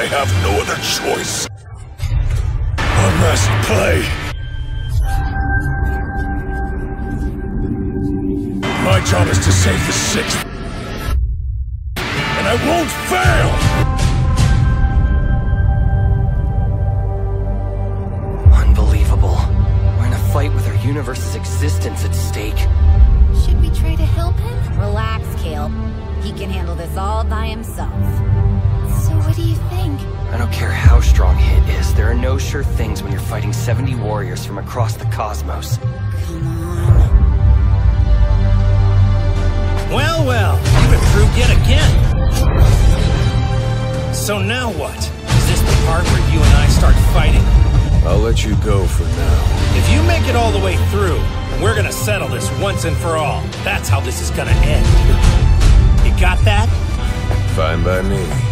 I have no other choice. I must play. My job is to save the sixth. And I won't fail! Unbelievable. We're in a fight with our universe's existence at stake. Should we try to help him? Relax, Kale. He can handle this all by himself. So what do you think? I don't care how strong Hit is, there are no sure things when you're fighting 70 warriors from across the cosmos. Come on. Well, well, you've improved yet again. So now what? Is this the part where you and I start fighting? I'll let you go for now. If you make it all the way through, we're gonna settle this once and for all. That's how this is gonna end. You got that? Fine by me.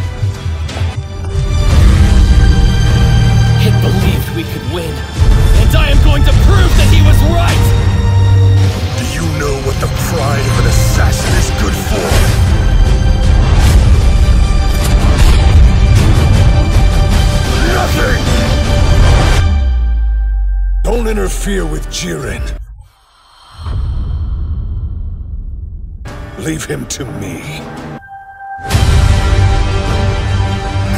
Interfere with Jiren. Leave him to me.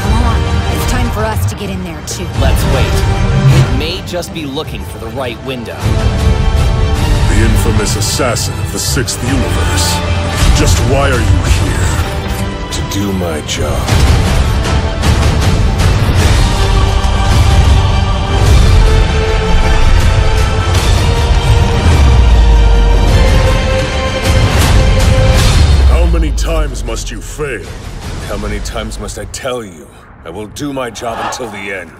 Come on. It's time for us to get in there, too. Let's wait. Hit may just be looking for the right window. The infamous assassin of the Sixth Universe. Just why are you here? To do my job. Times must you fail? How many times must I tell you? I will do my job until the end.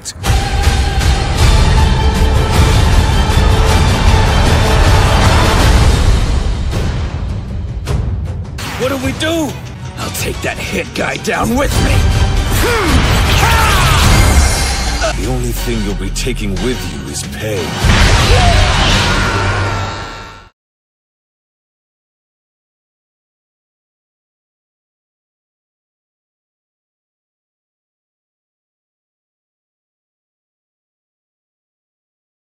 What do we do? I'll take that hit guy down with me! The only thing you'll be taking with you is pay.